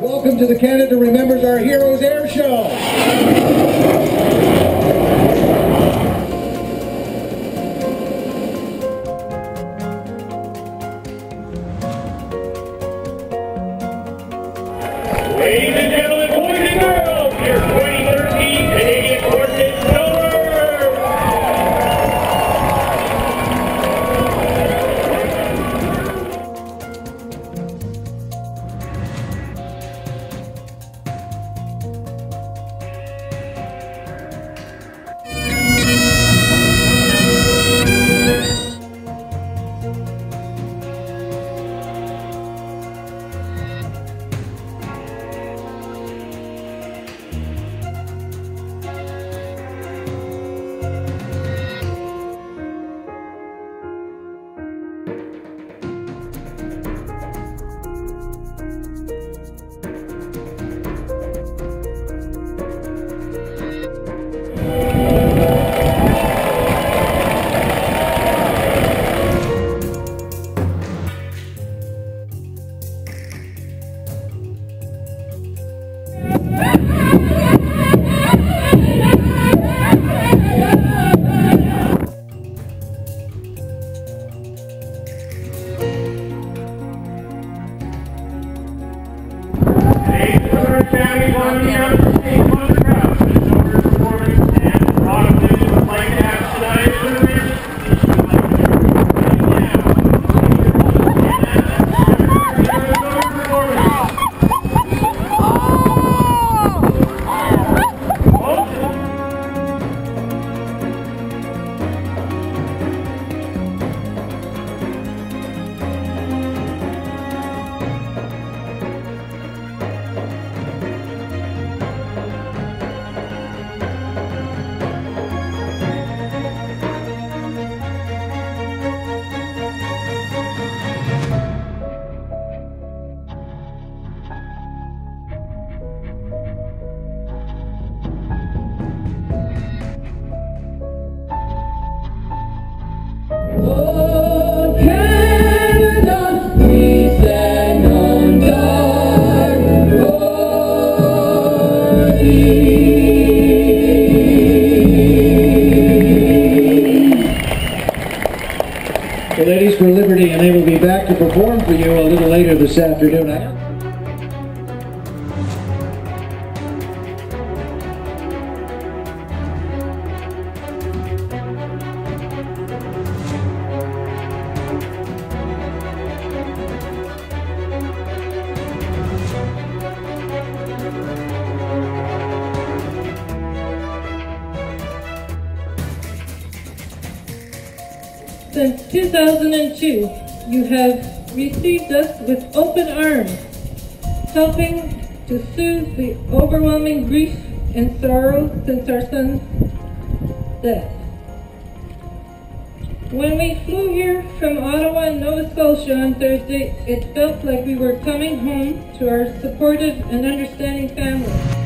welcome to the Canada Remembers Our Heroes Air Show. Ladies and gentlemen, The Ladies for Liberty, and they will be back to perform for you a little later this afternoon. Since 2002, you have received us with open arms, helping to soothe the overwhelming grief and sorrow since our son's death. When we flew here from Ottawa, Nova Scotia on Thursday, it felt like we were coming home to our supportive and understanding family.